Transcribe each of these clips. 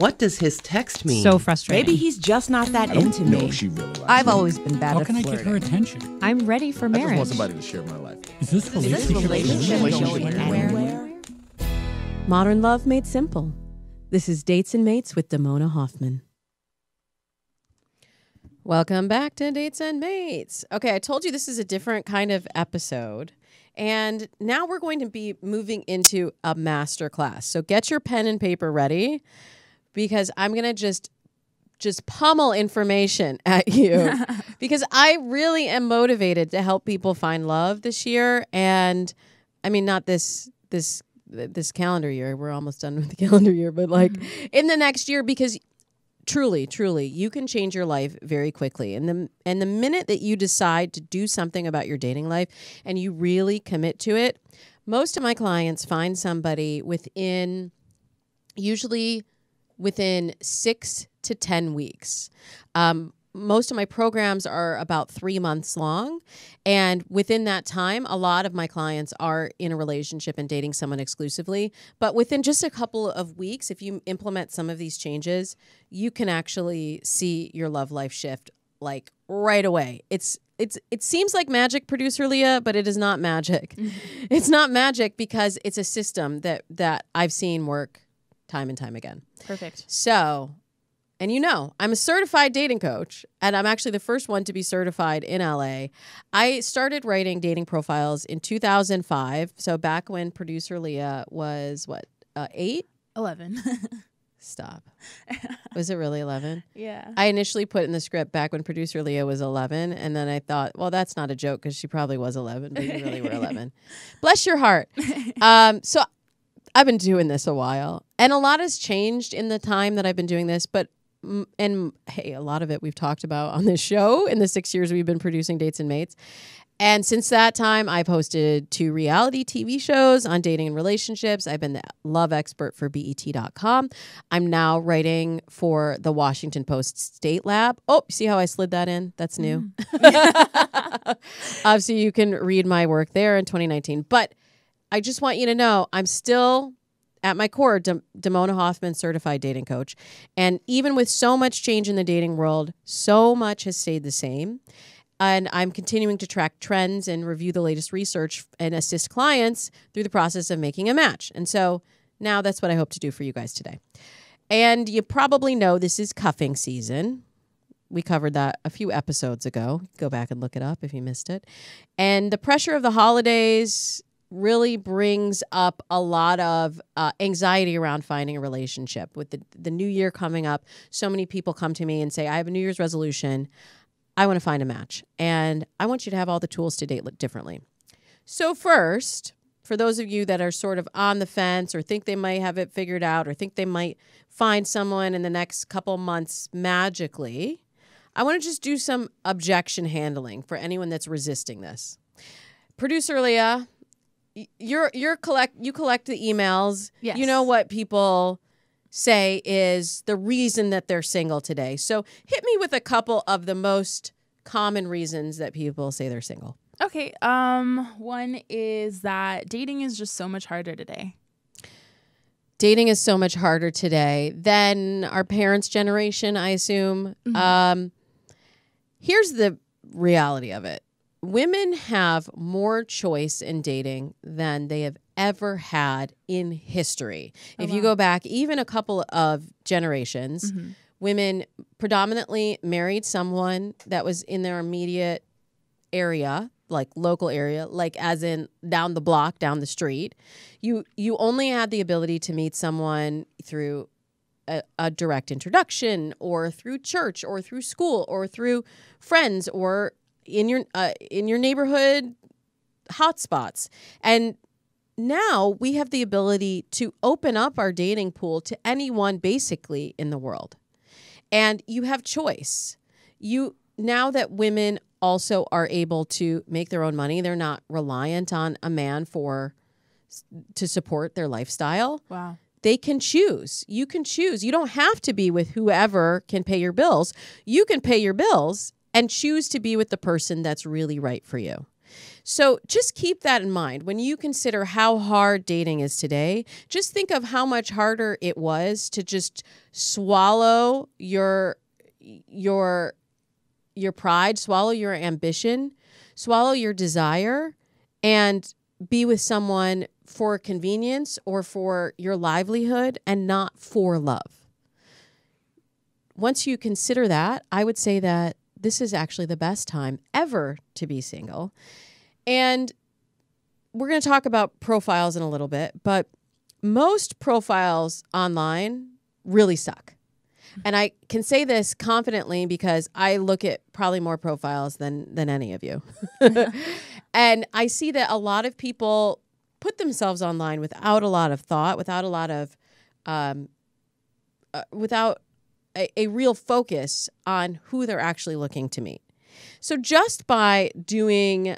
What does his text mean? So frustrating. Maybe he's just not that I don't into know me. if she really likes I've me. always been bad at that. How at can I get her attention? I'm ready for marriage. I just marriage. want somebody to share my life. Is this relationship, relationship going anywhere? Modern Love Made Simple. This is Dates and Mates with Damona Hoffman. Welcome back to Dates and Mates. Okay, I told you this is a different kind of episode. And now we're going to be moving into a master class. So get your pen and paper ready because I'm going to just just pummel information at you. Because I really am motivated to help people find love this year. And I mean not this this this calendar year. We're almost done with the calendar year, but like mm-hmm. in the next year because truly truly you can change your life very quickly. And the and the minute that you decide to do something about your dating life and you really commit to it most of my clients find somebody within usually within 6 to 10 weeks um, most of my programs are about three months long. And within that time, a lot of my clients are in a relationship and dating someone exclusively. But within just a couple of weeks, if you implement some of these changes, you can actually see your love life shift like right away. It's it's it seems like magic producer Leah, but it is not magic. it's not magic because it's a system that that I've seen work time and time again. Perfect. So, and you know, I'm a certified dating coach, and I'm actually the first one to be certified in LA. I started writing dating profiles in 2005. So, back when producer Leah was what, uh, eight? 11. Stop. Was it really 11? yeah. I initially put in the script back when producer Leah was 11, and then I thought, well, that's not a joke because she probably was 11, but you really were 11. Bless your heart. Um, so I've been doing this a while, and a lot has changed in the time that I've been doing this, but mm, and hey, a lot of it we've talked about on this show in the six years we've been producing Dates and Mates. And since that time, I've hosted two reality TV shows on dating and relationships. I've been the love expert for BET.com. I'm now writing for the Washington Post's Date Lab. Oh, see how I slid that in? That's new. uh, so you can read my work there in 2019. But I just want you to know I'm still at my core, Dem- Damona Hoffman certified dating coach. And even with so much change in the dating world, so much has stayed the same. And I'm continuing to track trends and review the latest research and assist clients through the process of making a match. And so now that's what I hope to do for you guys today. And you probably know this is cuffing season. We covered that a few episodes ago. Go back and look it up if you missed it. And the pressure of the holidays really brings up a lot of uh, anxiety around finding a relationship. With the, the new year coming up, so many people come to me and say, I have a New Year's resolution. I want to find a match. And I want you to have all the tools to date differently. So, first, for those of you that are sort of on the fence or think they might have it figured out or think they might find someone in the next couple months magically, I want to just do some objection handling for anyone that's resisting this. Producer Leah, you're you're collect you collect the emails. Yes. You know what people say is the reason that they're single today. So hit me with a couple of the most common reasons that people say they're single. Okay. Um, one is that dating is just so much harder today. dating is so much harder today than our parents' generation, I assume. Um, here's the reality of it women have more choice in dating than they have ever had in history. Oh, if you go back even a couple of generations, mm-hmm. women predominantly married someone that was in their immediate area like local area like as in down the block down the street. You you only had the ability to meet someone through a, a direct introduction or through church or through school or through friends or in your uh, in your neighborhood hotspots. And now we have the ability to open up our dating pool to anyone basically in the world. And you have choice. You now that women also are able to make their own money they're not reliant on a man for to support their lifestyle. Wow. they can choose. You can choose. You don't have to be with whoever can pay your bills. You can pay your bills and choose to be with the person that's really right for you So just keep that in mind when you consider how hard dating is today. Just think of how much harder it was to just swallow your your your pride, swallow your ambition, swallow your desire and be with someone for convenience or for your livelihood and not for love. Once you consider that, I would say that this is actually the best time ever to be single. And we're going to talk about profiles in a little bit, but most profiles online really suck. And I can say this confidently because I look at probably more profiles than than any of you. and I see that a lot of people put themselves online without a lot of thought, without a lot of um, uh, without a, a real focus on who they're actually looking to meet. So just by doing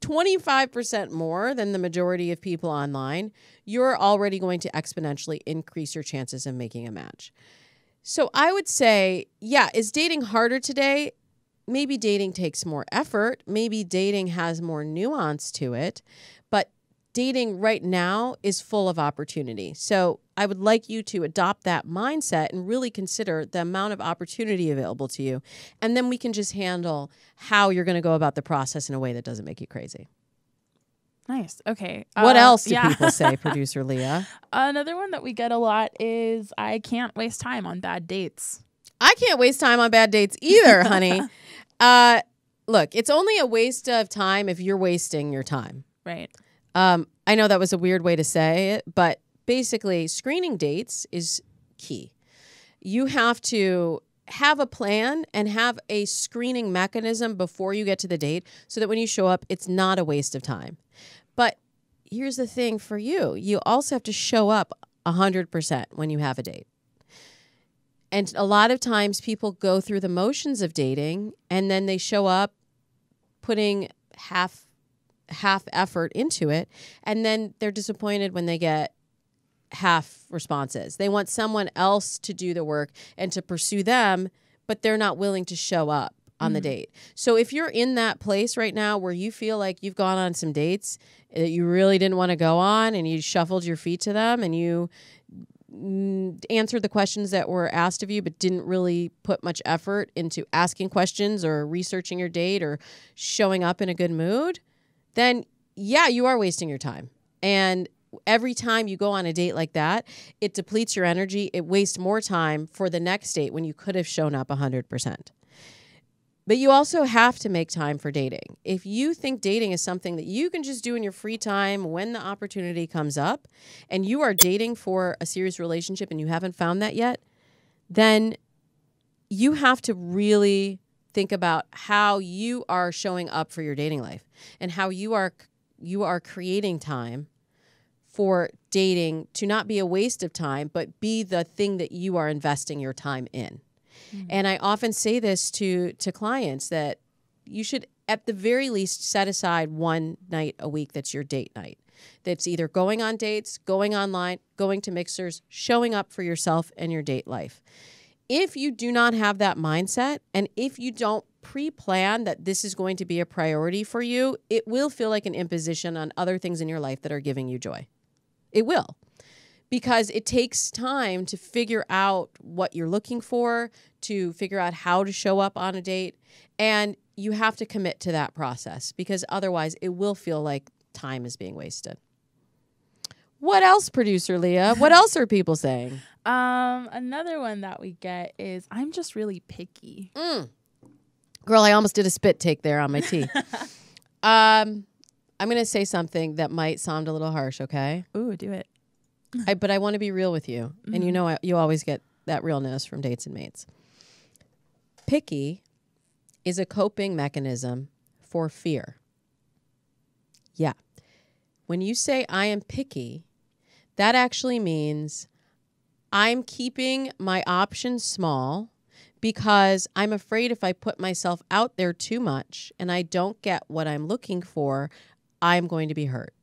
25% more than the majority of people online, you're already going to exponentially increase your chances of making a match. So I would say, yeah, is dating harder today? Maybe dating takes more effort. Maybe dating has more nuance to it. But dating right now is full of opportunity. So I would like you to adopt that mindset and really consider the amount of opportunity available to you. And then we can just handle how you're going to go about the process in a way that doesn't make you crazy. Nice. Okay. What Uh, else do yeah. people say, producer Leah? Another one that we get a lot is I can't waste time on bad dates. I can't waste time on bad dates either, honey. uh, look, it's only a waste of time if you're wasting your time. Right. Um, I know that was a weird way to say it, but basically, screening dates is key. You have to have a plan and have a screening mechanism before you get to the date so that when you show up, it's not a waste of time. But here's the thing for you you also have to show up 100% when you have a date. And a lot of times people go through the motions of dating and then they show up putting half half effort into it and then they're disappointed when they get half responses. They want someone else to do the work and to pursue them, but they're not willing to show up on the date. So if you're in that place right now where you feel like you've gone on some dates that you really didn't want to go on and you shuffled your feet to them and you mm, answered the questions that were asked of you but didn't really put much effort into asking questions or researching your date or showing up in a good mood, then yeah, you are wasting your time. And every time you go on a date like that, it depletes your energy. It wastes more time for the next date when you could have shown up 100%. But you also have to make time for dating. If you think dating is something that you can just do in your free time when the opportunity comes up, and you are dating for a serious relationship and you haven't found that yet, then you have to really think about how you are showing up for your dating life and how you are you are creating time for dating to not be a waste of time but be the thing that you are investing your time in. Mm-hmm. And I often say this to to clients that you should at the very least set aside one night a week that's your date night. That's either going on dates, going online, going to mixers, showing up for yourself and your date life. If you do not have that mindset and if you don't pre-plan that this is going to be a priority for you, it will feel like an imposition on other things in your life that are giving you joy. It will because it takes time to figure out what you're looking for, to figure out how to show up on a date, and you have to commit to that process because otherwise it will feel like time is being wasted. What else, producer Leah? What else are people saying? Um, another one that we get is I'm just really picky. Girl, I almost did a spit take there on my tea. um, I'm going to say something that might sound a little harsh, okay? Ooh, do it. I, but I want to be real with you. And you mm-hmm. know, I, you always get that realness from dates and mates. Picky is a coping mechanism for fear. Yeah. When you say I am picky, that actually means I'm keeping my options small because I'm afraid if I put myself out there too much and I don't get what I'm looking for, I'm going to be hurt.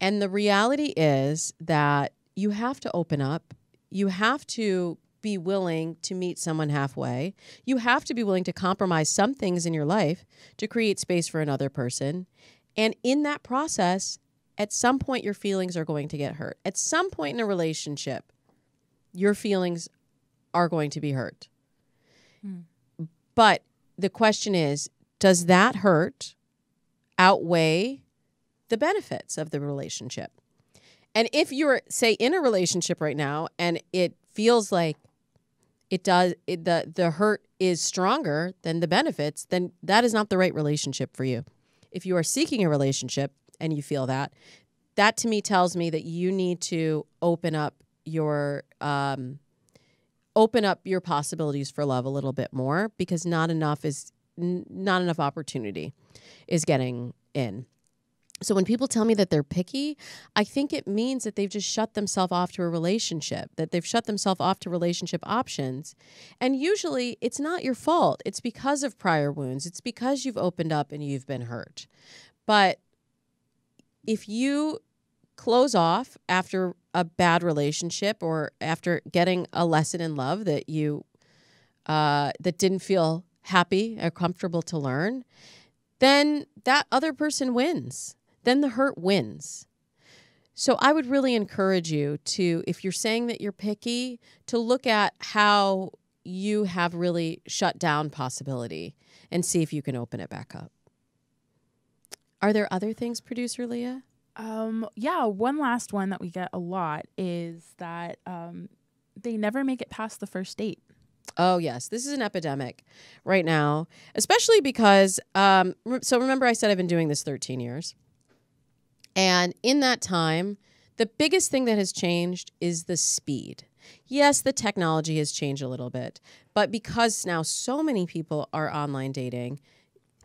And the reality is that you have to open up. You have to be willing to meet someone halfway. You have to be willing to compromise some things in your life to create space for another person. And in that process, at some point, your feelings are going to get hurt. At some point in a relationship, your feelings are going to be hurt. Hmm. But the question is does that hurt outweigh the benefits of the relationship? And if you're, say, in a relationship right now and it feels like it does, it, the, the hurt is stronger than the benefits, then that is not the right relationship for you. If you are seeking a relationship and you feel that, that to me tells me that you need to open up your um, open up your possibilities for love a little bit more because not enough is n- not enough opportunity is getting in. So when people tell me that they're picky, I think it means that they've just shut themselves off to a relationship, that they've shut themselves off to relationship options. And usually it's not your fault. It's because of prior wounds. It's because you've opened up and you've been hurt. But if you close off after a bad relationship or after getting a lesson in love that you uh, that didn't feel happy or comfortable to learn, then that other person wins. Then the hurt wins. So I would really encourage you to, if you're saying that you're picky, to look at how you have really shut down possibility and see if you can open it back up. Are there other things, producer Leah? Um, yeah, one last one that we get a lot is that um, they never make it past the first date. Oh, yes. This is an epidemic right now, especially because, um, so remember, I said I've been doing this 13 years. And in that time, the biggest thing that has changed is the speed. Yes, the technology has changed a little bit, but because now so many people are online dating,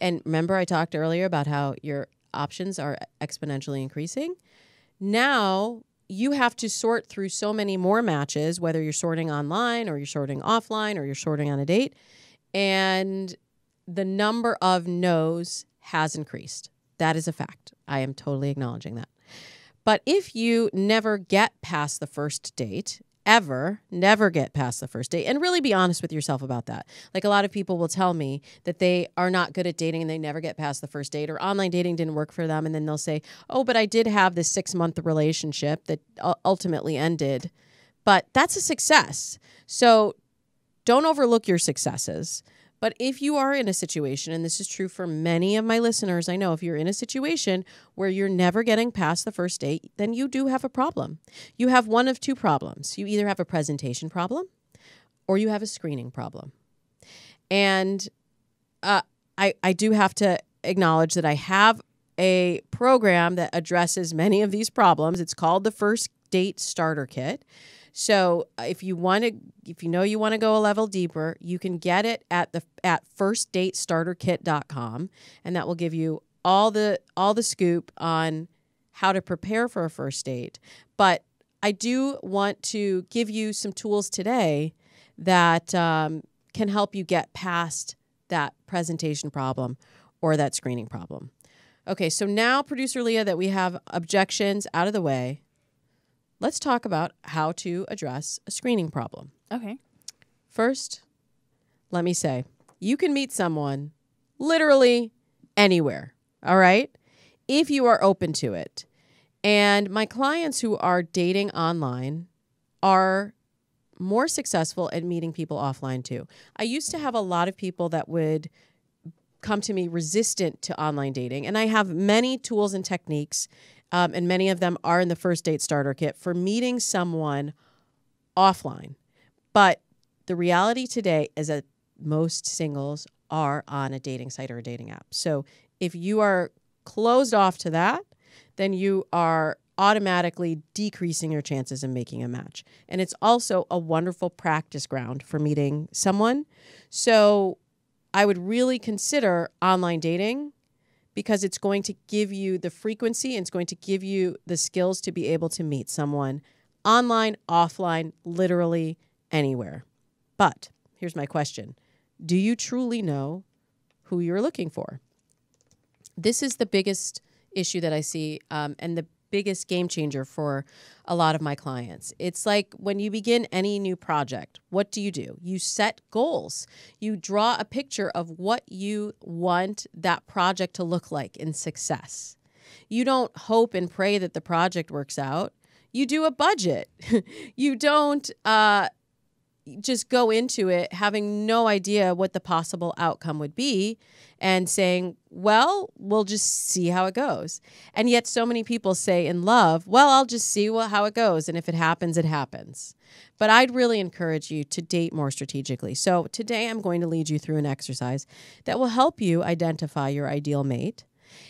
and remember, I talked earlier about how your options are exponentially increasing. Now you have to sort through so many more matches, whether you're sorting online or you're sorting offline or you're sorting on a date. And the number of no's has increased. That is a fact. I am totally acknowledging that. But if you never get past the first date, ever, never get past the first date, and really be honest with yourself about that. Like a lot of people will tell me that they are not good at dating and they never get past the first date, or online dating didn't work for them. And then they'll say, Oh, but I did have this six month relationship that ultimately ended. But that's a success. So don't overlook your successes. But if you are in a situation, and this is true for many of my listeners, I know if you're in a situation where you're never getting past the first date, then you do have a problem. You have one of two problems. You either have a presentation problem or you have a screening problem. And uh, I, I do have to acknowledge that I have a program that addresses many of these problems. It's called the First Date Starter Kit. So uh, if you want to, if you know you want to go a level deeper, you can get it at the at firstdatestarterkit.com, and that will give you all the all the scoop on how to prepare for a first date. But I do want to give you some tools today that um, can help you get past that presentation problem or that screening problem. Okay, so now, producer Leah, that we have objections out of the way, let's talk about how to address a screening problem. Okay. First, let me say, you can meet someone literally anywhere, all right? If you are open to it. And my clients who are dating online are more successful at meeting people offline too. I used to have a lot of people that would come to me resistant to online dating, and I have many tools and techniques, um, and many of them are in the first date starter kit for meeting someone offline. But the reality today is that most singles are on a dating site or a dating app. So if you are closed off to that, then you are automatically decreasing your chances of making a match. And it's also a wonderful practice ground for meeting someone. So I would really consider online dating because it's going to give you the frequency and it's going to give you the skills to be able to meet someone online, offline, literally anywhere. But here's my question Do you truly know who you're looking for? This is the biggest issue that I see, um, and the biggest game changer for a lot of my clients. It's like when you begin any new project, what do you do? You set goals. You draw a picture of what you want that project to look like in success. You don't hope and pray that the project works out. You do a budget. you don't uh, just go into it having no idea what the possible outcome would be and saying, well, we'll just see how it goes. And yet, so many people say in love, well, I'll just see well, how it goes. And if it happens, it happens. But I'd really encourage you to date more strategically. So, today I'm going to lead you through an exercise that will help you identify your ideal mate.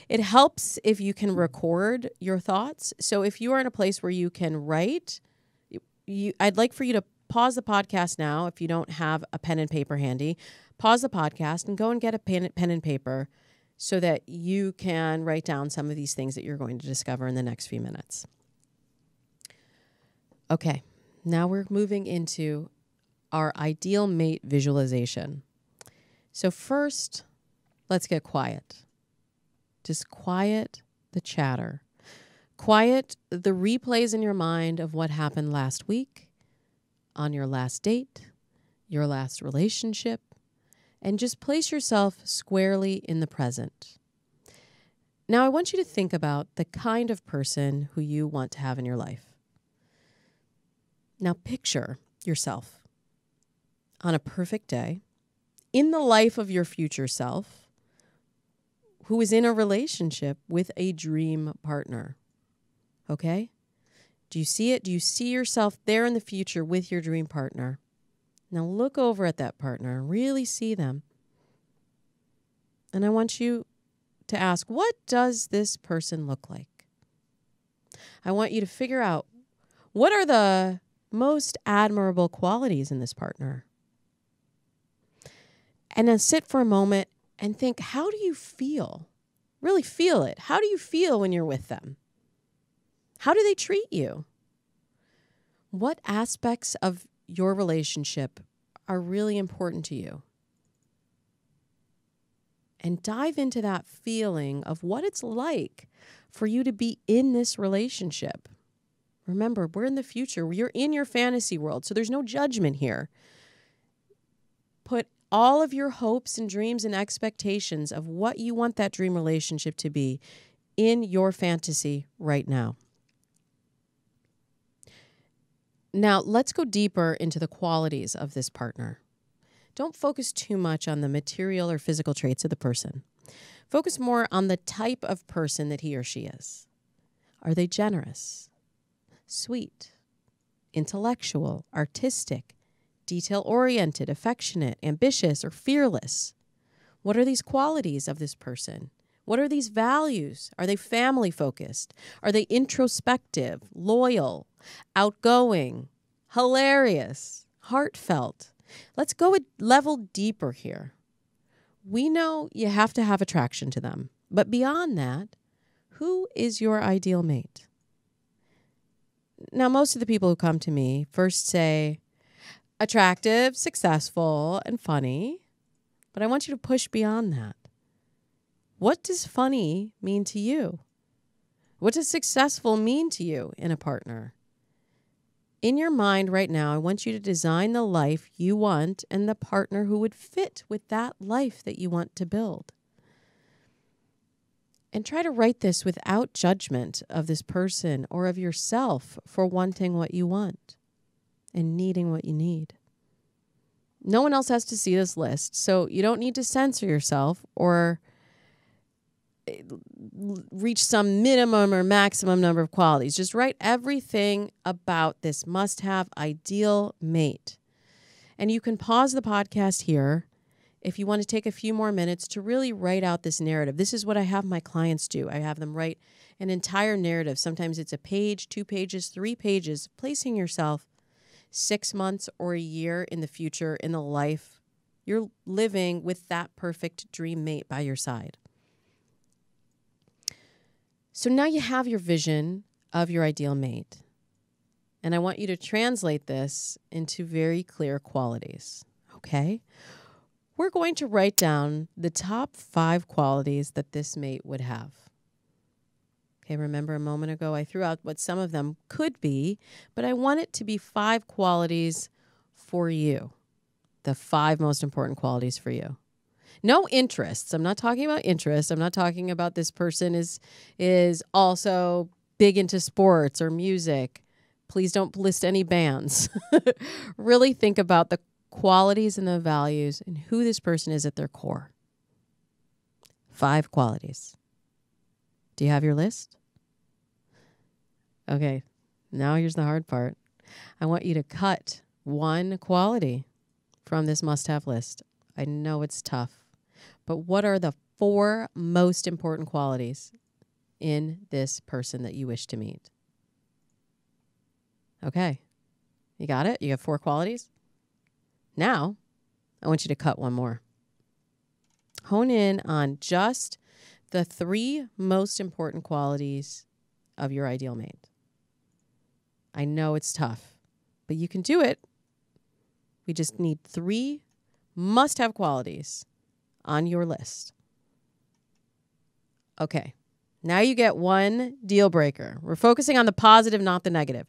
It helps if you can record your thoughts. So, if you are in a place where you can write, you, I'd like for you to pause the podcast now if you don't have a pen and paper handy. Pause the podcast and go and get a pen, pen and paper so that you can write down some of these things that you're going to discover in the next few minutes. Okay, now we're moving into our ideal mate visualization. So, first, let's get quiet. Just quiet the chatter. Quiet the replays in your mind of what happened last week on your last date, your last relationship, and just place yourself squarely in the present. Now, I want you to think about the kind of person who you want to have in your life. Now, picture yourself on a perfect day in the life of your future self who is in a relationship with a dream partner. Okay? Do you see it? Do you see yourself there in the future with your dream partner? Now look over at that partner and really see them. And I want you to ask, what does this person look like? I want you to figure out what are the most admirable qualities in this partner? And then sit for a moment and think, how do you feel? Really feel it. How do you feel when you're with them? How do they treat you? What aspects of your relationship are really important to you? And dive into that feeling of what it's like for you to be in this relationship. Remember, we're in the future. You're in your fantasy world, so there's no judgment here. Put all of your hopes and dreams and expectations of what you want that dream relationship to be in your fantasy right now. Now, let's go deeper into the qualities of this partner. Don't focus too much on the material or physical traits of the person. Focus more on the type of person that he or she is. Are they generous, sweet, intellectual, artistic, detail oriented, affectionate, ambitious, or fearless? What are these qualities of this person? What are these values? Are they family focused? Are they introspective, loyal, outgoing, hilarious, heartfelt? Let's go a level deeper here. We know you have to have attraction to them, but beyond that, who is your ideal mate? Now, most of the people who come to me first say attractive, successful, and funny, but I want you to push beyond that. What does funny mean to you? What does successful mean to you in a partner? In your mind right now, I want you to design the life you want and the partner who would fit with that life that you want to build. And try to write this without judgment of this person or of yourself for wanting what you want and needing what you need. No one else has to see this list, so you don't need to censor yourself or reach some minimum or maximum number of qualities. Just write everything about this must have ideal mate. And you can pause the podcast here if you want to take a few more minutes to really write out this narrative. This is what I have my clients do. I have them write an entire narrative. Sometimes it's a page, two pages, three pages, placing yourself six months or a year in the future in the life you're living with that perfect dream mate by your side. So now you have your vision of your ideal mate. And I want you to translate this into very clear qualities. Okay? We're going to write down the top five qualities that this mate would have. Okay, remember a moment ago I threw out what some of them could be, but I want it to be five qualities for you. The five most important qualities for you. No interests. I'm not talking about interests. I'm not talking about this person is is also big into sports or music. Please don't list any bands. really think about the qualities and the values and who this person is at their core. Five qualities. Do you have your list? Okay, now here's the hard part. I want you to cut one quality from this must have list. I know it's tough, but what are the four most important qualities in this person that you wish to meet? Okay, you got it? You have four qualities? Now, I want you to cut one more. Hone in on just the three most important qualities of your ideal mate. I know it's tough, but you can do it. We just need three must have qualities on your list. Okay, now you get one deal breaker. We're focusing on the positive, not the negative.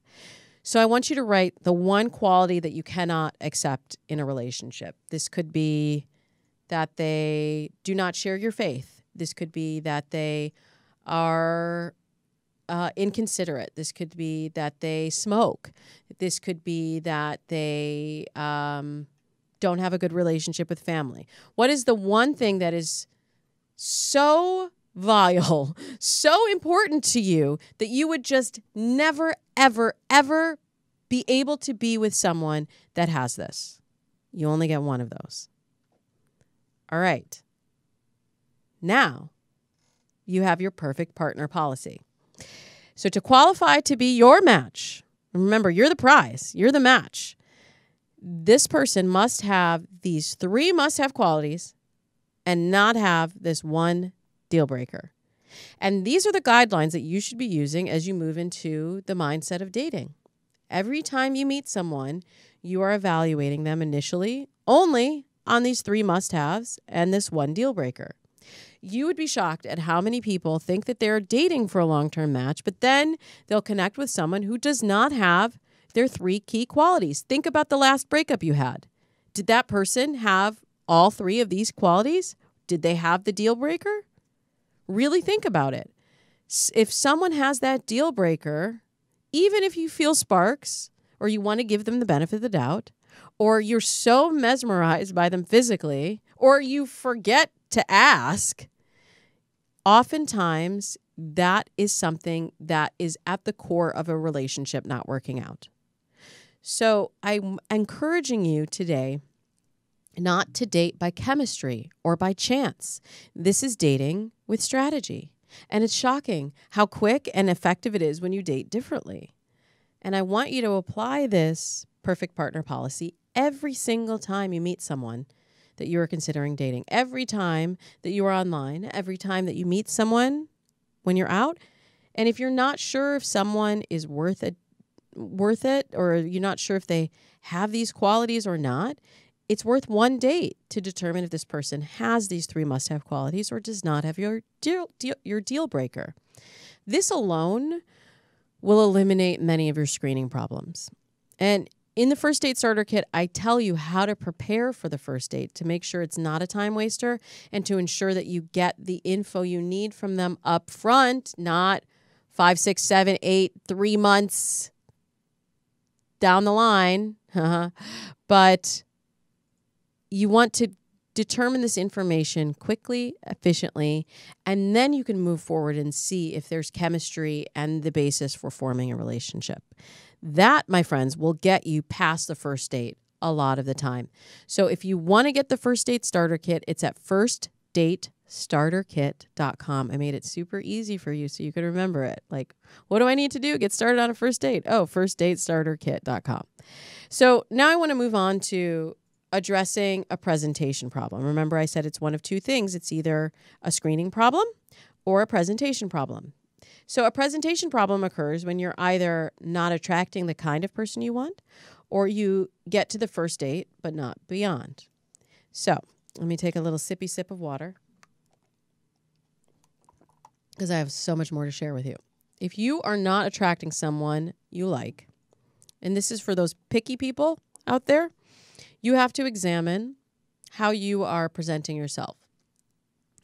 So I want you to write the one quality that you cannot accept in a relationship. This could be that they do not share your faith. This could be that they are uh, inconsiderate. This could be that they smoke. This could be that they um, don't have a good relationship with family. What is the one thing that is so vile, so important to you that you would just never, ever, ever be able to be with someone that has this? You only get one of those. All right. Now you have your perfect partner policy. So, to qualify to be your match, remember, you're the prize, you're the match. This person must have these three must have qualities and not have this one deal breaker. And these are the guidelines that you should be using as you move into the mindset of dating. Every time you meet someone, you are evaluating them initially only on these three must haves and this one deal breaker you would be shocked at how many people think that they're dating for a long term match, but then they'll connect with someone who does not have their three key qualities. Think about the last breakup you had. Did that person have all three of these qualities? Did they have the deal breaker? Really think about it. If someone has that deal breaker, even if you feel sparks or you want to give them the benefit of the doubt, or you're so mesmerized by them physically, or you forget to ask, oftentimes that is something that is at the core of a relationship not working out. So I'm encouraging you today not to date by chemistry or by chance. This is dating with strategy. And it's shocking how quick and effective it is when you date differently. And I want you to apply this perfect partner policy every single time you meet someone that you are considering dating. Every time that you are online, every time that you meet someone when you're out, and if you're not sure if someone is worth it, worth it, or you're not sure if they have these qualities or not, it's worth one date to determine if this person has these three must-have qualities or does not have your deal, deal your deal breaker. This alone will eliminate many of your screening problems. And in the first date starter kit, I tell you how to prepare for the first date to make sure it's not a time waster and to ensure that you get the info you need from them up front, not five, six, seven, eight, three months down the line. but you want to determine this information quickly, efficiently, and then you can move forward and see if there's chemistry and the basis for forming a relationship. That, my friends, will get you past the first date a lot of the time. So if you want to get the first date starter kit, it's at firstdatestarterkit.com. I made it super easy for you so you can remember it. Like, what do I need to do? Get started on a first date. Oh, firstdatestarterkit.com. So now I want to move on to addressing a presentation problem. Remember, I said it's one of two things it's either a screening problem or a presentation problem. So, a presentation problem occurs when you're either not attracting the kind of person you want or you get to the first date but not beyond. So, let me take a little sippy sip of water because I have so much more to share with you. if you are not attracting someone you like, and this is for those picky people out there, you have to examine how you are presenting yourself.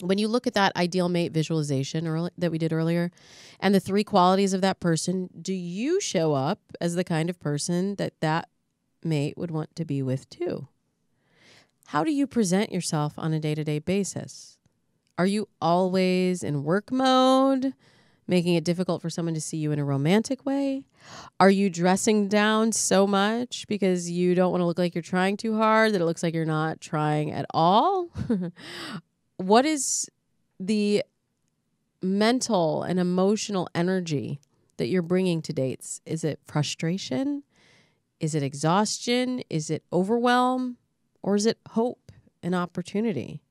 When you look at that ideal mate visualization early, that we did earlier and the three qualities of that person, do you show up as the kind of person that that mate would want to be with too? How do you present yourself on a day to day basis? Are you always in work mode, making it difficult for someone to see you in a romantic way? Are you dressing down so much because you don't want to look like you're trying too hard that it looks like you're not trying at all? what is the mental and emotional energy that you're bringing to dates? Is it frustration? Is it exhaustion? Is it overwhelm? Or is it hope and opportunity?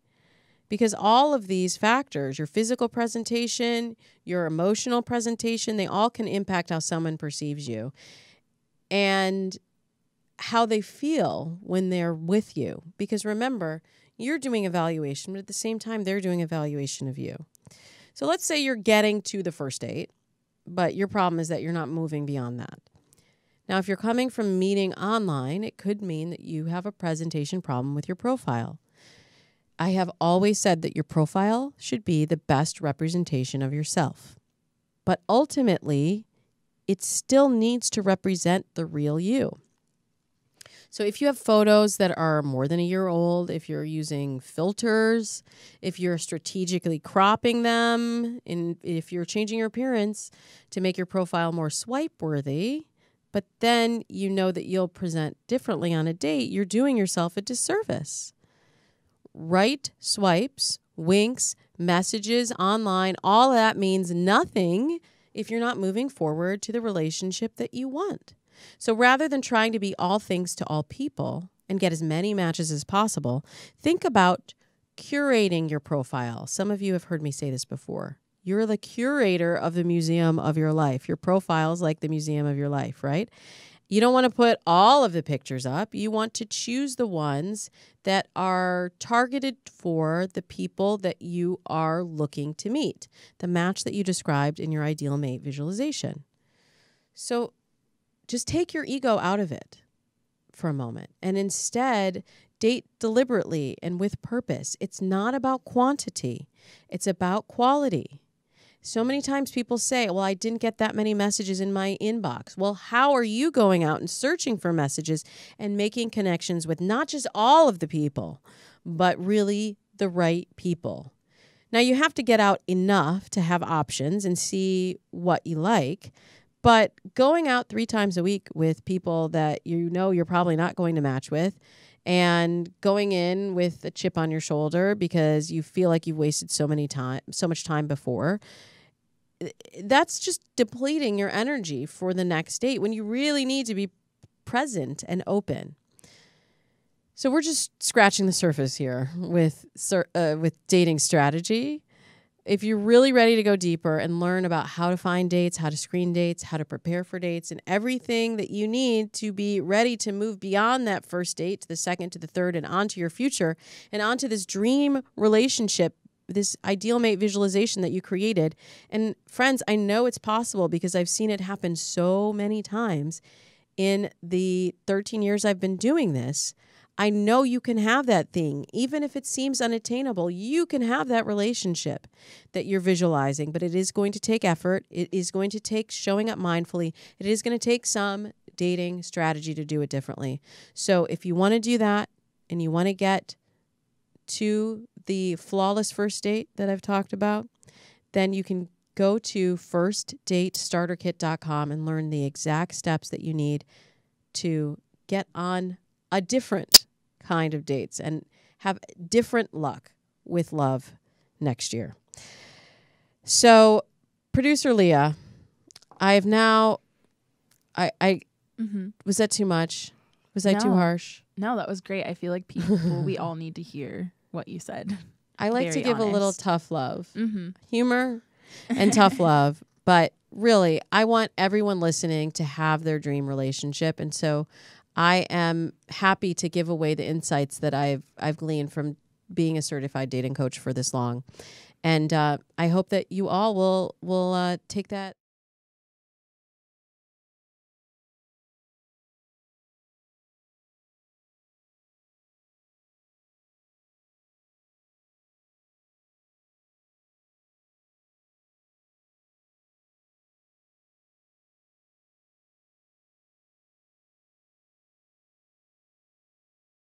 Because all of these factors, your physical presentation, your emotional presentation, they all can impact how someone perceives you and how they feel when they're with you. Because remember, you're doing evaluation, but at the same time, they're doing evaluation of you. So let's say you're getting to the first date, but your problem is that you're not moving beyond that. Now, if you're coming from meeting online, it could mean that you have a presentation problem with your profile. I have always said that your profile should be the best representation of yourself. But ultimately, it still needs to represent the real you. So if you have photos that are more than a year old, if you're using filters, if you're strategically cropping them, and if you're changing your appearance to make your profile more swipe worthy, but then you know that you'll present differently on a date, you're doing yourself a disservice. Right swipes, winks, messages online, all that means nothing if you're not moving forward to the relationship that you want. So rather than trying to be all things to all people and get as many matches as possible, think about curating your profile. Some of you have heard me say this before. You're the curator of the museum of your life. Your profile is like the museum of your life, right? You don't want to put all of the pictures up. You want to choose the ones that are targeted for the people that you are looking to meet, the match that you described in your ideal mate visualization. So just take your ego out of it for a moment and instead date deliberately and with purpose. It's not about quantity, it's about quality. So many times people say, Well, I didn't get that many messages in my inbox. Well, how are you going out and searching for messages and making connections with not just all of the people, but really the right people? Now, you have to get out enough to have options and see what you like. But going out three times a week with people that you know you're probably not going to match with and going in with a chip on your shoulder because you feel like you've wasted so many time so much time before that's just depleting your energy for the next date when you really need to be present and open. So we're just scratching the surface here with uh, with dating strategy if you're really ready to go deeper and learn about how to find dates, how to screen dates, how to prepare for dates, and everything that you need to be ready to move beyond that first date to the second, to the third, and onto your future and onto this dream relationship, this ideal mate visualization that you created. And friends, I know it's possible because I've seen it happen so many times in the 13 years I've been doing this. I know you can have that thing. Even if it seems unattainable, you can have that relationship that you're visualizing, but it is going to take effort. It is going to take showing up mindfully. It is going to take some dating strategy to do it differently. So if you want to do that and you want to get to the flawless first date that I've talked about, then you can go to firstdatestarterkit.com and learn the exact steps that you need to get on a different kind of dates and have different luck with love next year. So, producer Leah, I have now. I I Mm-hmm. was that too much? Was I too harsh? No, that was great. I feel like people, we all need to hear what you said. I like to Very give a little tough love, Mm-hmm. humor, and tough love. But really, I want everyone listening to have their dream relationship, and so I am happy to give away the insights that I've I've gleaned from being a certified dating coach for this long, and uh, I hope that you all will will uh, take that